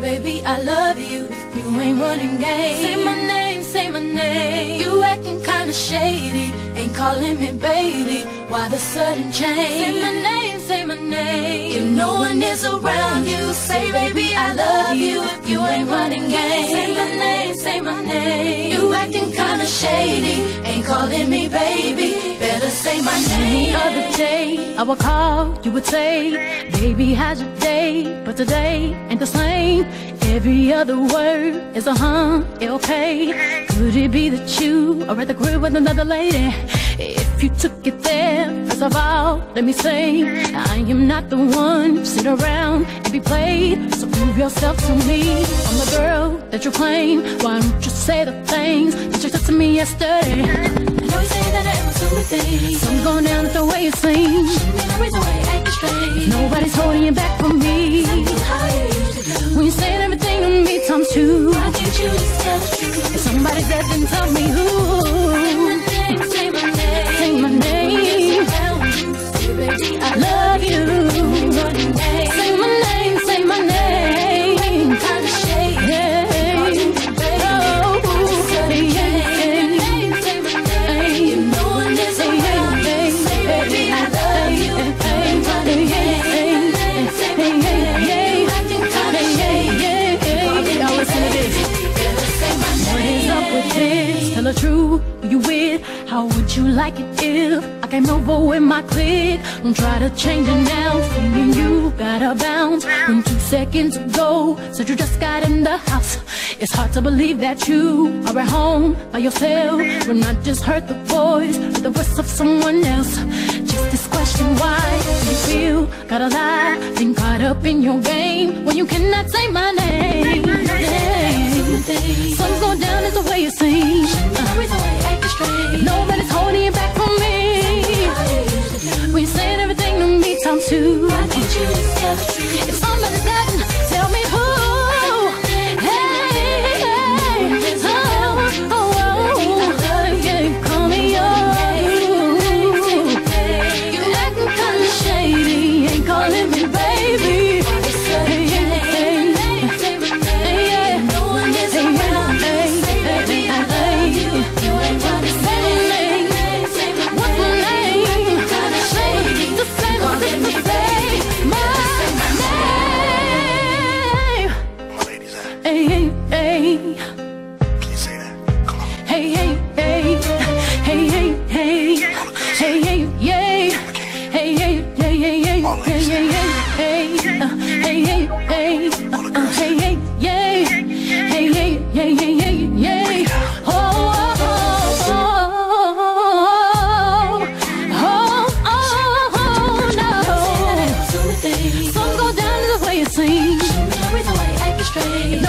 baby, I love you. If you ain't running game, say my name, say my name. You acting kinda shady, ain't calling me baby. Why the sudden change? Say my name, say my name. If no one is around you, say, baby, I love you. If you ain't running game, say my name, say my name. You acting kinda shady, ain't calling me baby. Better say my name. The other day, I would call, you would say, Baby, how's your day? But today ain't the same. Every other word is a huh, okay. Could it be that you are at the crib with another lady? If you took it there, first of all, let me say, I am not the one to sit around and be played. So prove yourself to me. I'm the girl that you claim. Why don't you say the things that you said to me yesterday? I know you say that I am a sympathy. I'm going down the way it seems. Shouldn't be reason why you acting strange. Nobody's holding you back from me. How you used to do. When you saying everything to me times two. Why can't you just tell the truth? If somebody said, then tell me who. The truth, you with? How would you like it if I came over with my click? Don't try to change it now. Thinking you gotta bounce. When two seconds ago, said you just got in the house. It's hard to believe that you are at home by yourself. When I just heard the voice, with the voice of someone else. Just this question, why you feel? Gotta lie, been caught up in your game when you cannot say my name. Hey, hey, hey. Hey, ladies hey, hey, hey. Uh, Hey, hey, hey. Uh, girls Hey, hey, yay. Hey, hey, hey, hey, hey, yay. Oh, oh, oh, oh, oh, oh, no. Sun go down the way it seems. Nobody's holding